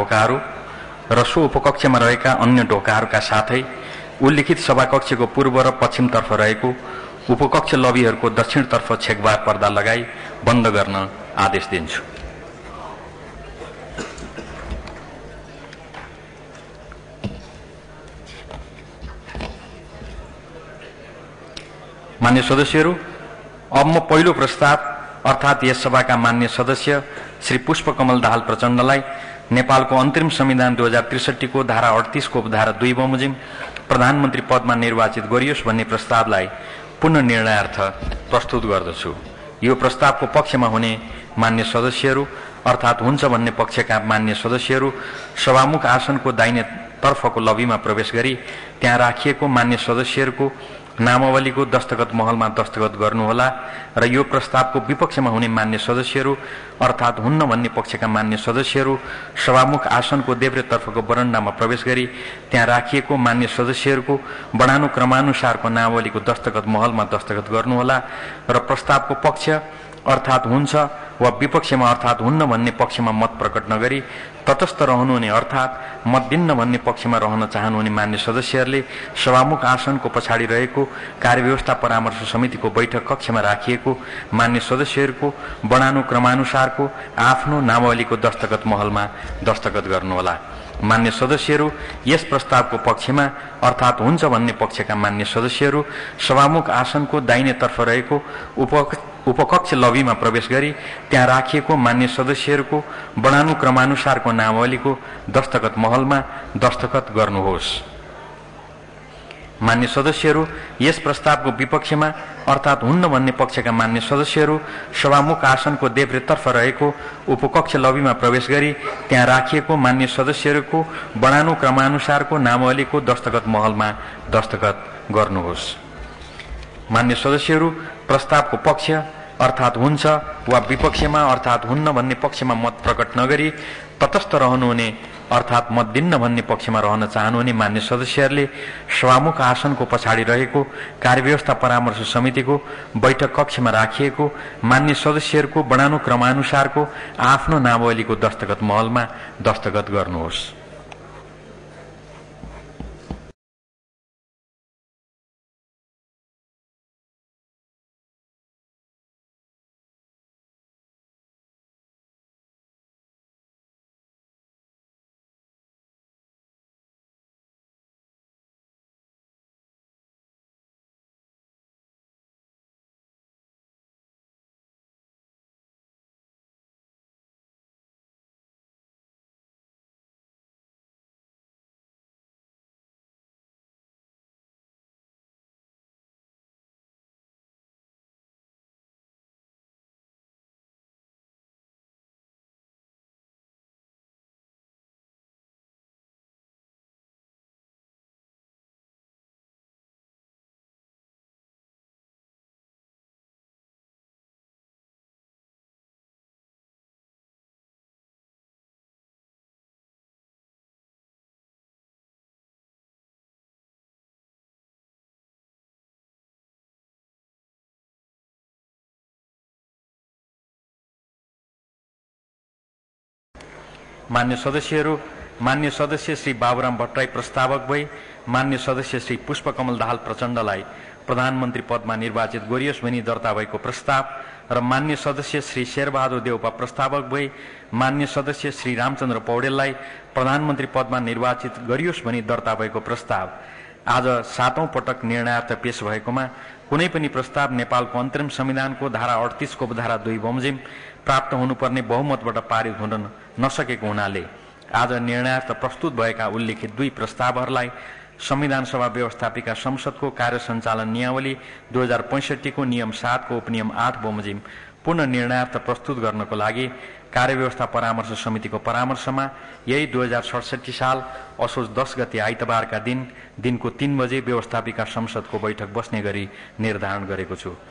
ढोकाहरू र सो उपकक्षमा रहेका अन्य ढोकाहरूका साथै उल्लिखित सभाकक्षको पूर्व र पश्चिमतर्फ रहेको उपकक्ष लबीहरूको दक्षिणतर्फ छेकबार पर्दा लगाई बन्द गर्न आदेश दिन्छु। मान्य सदस्यहरू अब म पहिलो प्रस्ताव अर्थात् यस सभाका मान्य सदस्य श्री पुष्पकमल दाहाल प्रचण्डलाई नेपालको अन्तरिम संविधान दुई हजार त्रिसठीको धारा अडतिसको उपधारा दुई बमोजिम प्रधानमन्त्री पदमा निर्वाचित गरियोस् भन्ने प्रस्तावलाई पुनः निर्णयार्थ प्रस्तुत गर्दछु। यो प्रस्तावको पक्षमा हुने मान्य सदस्यहरू अर्थात् हुन्छ भन्ने पक्षका मान्य सदस्यहरू सभामुख आसनको दाहिने तर्फको लबीमा प्रवेश गरी त्यहाँ राखिएको मान्य सदस्यहरूको नामावलीको दस्तखत महलमा दस्तखत गर्नुहोला र यो प्रस्तावको विपक्षमा हुने मान्य सदस्यहरू अर्थात् हुन्न भन्ने पक्षका मान्य सदस्यहरू सभामुख आसनको देब्रेतर्फको बरन्डामा प्रवेश गरी त्यहाँ राखिएको मान्य सदस्यहरूको क्रमानुसारको नामावलीको दस्तखत महलमा दस्तखत गर्नुहोला र प्रस्तावको पक्ष अर्थात् हुन्छ वा विपक्षमा अर्थात् हुन्न भन्ने पक्षमा मत प्रकट नगरी तटस्थ रहनुहुने अर्थात् मत दिन्न भन्ने पक्षमा रहन चाहनुहुने मान्य सदस्यहरूले सभामुख आसनको पछाडि रहेको कार्यव्यवस्था परामर्श समितिको बैठक कक्षमा राखिएको मान्य सदस्यहरूको क्रमानुसारको आफ्नो नामावलीको दस्तखत महलमा दस्तखत गर्नुहोला। मान्य सदस्यहरू यस प्रस्तावको पक्षमा अर्थात् हुन्छ भन्ने पक्षका मान्य सदस्यहरू सभामुख आसनको दाहिनेतर्फ रहेको उप उपकक्ष लबीमा प्रवेश गरी त्यहाँ राखिएको मान्य सदस्यहरूको क्रमानुसारको नामावलीको दस्तखत महलमा दस्तखत गर्नुहोस्। मान्य सदस्यहरू यस प्रस्तावको विपक्षमा अर्थात् हुन्न भन्ने पक्षका मान्य सदस्यहरू सभामुख आसनको देब्रेतर्फ रहेको उपकक्ष लबीमा प्रवेश गरी त्यहाँ राखिएको मान्य सदस्यहरूको क्रमानुसारको नामावलीको दस्तखत महलमा दस्तखत गर्नुहोस्। मान्य सदस्यहरू प्रस्तावको पक्ष अर्थात् हुन्छ वा विपक्षमा अर्थात् हुन्न भन्ने पक्षमा मत प्रकट नगरी तटस्थ रहनुहुने अर्थात् मत दिन्न भन्ने पक्षमा रहन चाहनुहुने मान्य सदस्यहरूले सभामुख आसनको पछाडि रहेको कार्यव्यवस्था परामर्श समितिको बैठक कक्षमा राखिएको मान्य सदस्यहरूको क्रमानुसारको आफ्नो नामावलीको दस्तखत महलमा दस्तखत गर्नुहोस्। मान्य सदस्यहरू मान्य सदस्य श्री बाबुराम भट्टराई प्रस्तावक भई मान्य सदस्य श्री पुष्पकमल दाहाल प्रचण्डलाई प्रधानमन्त्री पदमा निर्वाचित गरियोस् भनी दर्ता भएको प्रस्ताव र मान्य सदस्य श्री शेरबहादुर देउपा प्रस्तावक भई मान्य सदस्य श्री रामचन्द्र पौडेललाई प्रधानमन्त्री पदमा निर्वाचित गरियोस् भनी दर्ता भएको प्रस्ताव। आज सातौं पटक निर्णयार्थ पेश भएकोमा कुनै पनि प्रस्ताव नेपालको अन्तरिम संविधानको धारा अडतिसको धारा दुई बमोजिम प्राप्त हुनुपर्ने बहुमतबाट पारित हुन नसकेको हुनाले आज निर्णयार्थ प्रस्तुत भएका उल्लेखित दुई प्रस्तावहरूलाई संविधान सभा व्यवस्थापिका संसदको कार्य सञ्चालन नियावली दुई हजार पैँसठीको नियम सातको उपनियम आठ बमोजिम पुनः निर्णयार्थ प्रस्तुत गर्नको लागि कार्यव्यवस्था परामर्श समितिको परामर्शमा यही दुई हजार सडसठी साल असोज दस गते आइतबारका दिन दिनको तीन बजे व्यवस्थापिका संसदको बैठक बस्ने गरी निर्धारण गरेको छु।